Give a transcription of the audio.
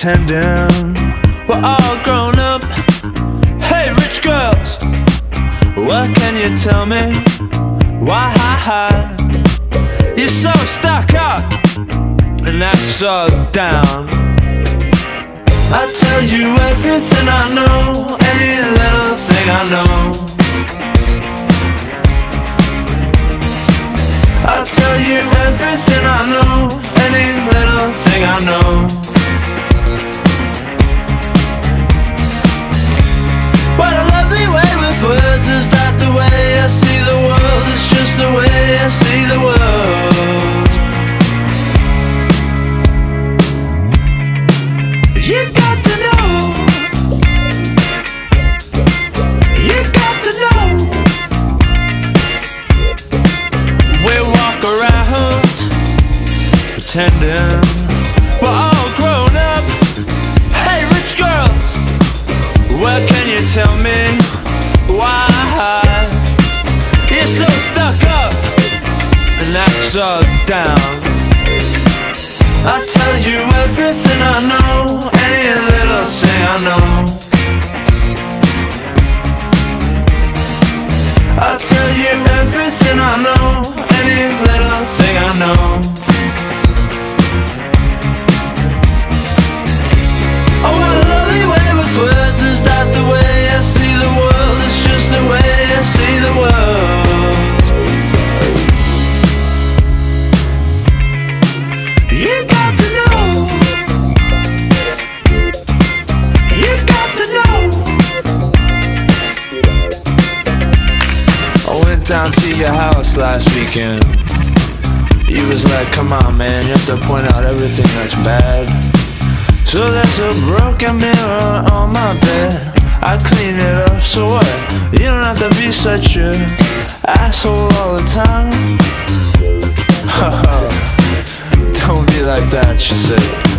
pretending we're all grown up. Hey, rich girls, what can you tell me? Why you're so stuck up and that's so down? I tell you everything I know, any little thing I know. I tell you everything I know, any little thing I know. Words, is that the way I see the world? It's just the way I see the world. You got to know. You got to know. We walk around pretending we're all grown up. Hey, rich girls, what can you tell me? And down? I tell you everything down to your house last weekend. You was like, come on, man, you have to point out everything that's bad. So there's a broken mirror on my bed. I clean it up, so what? You don't have to be such a asshole all the time. don't be like that, she said.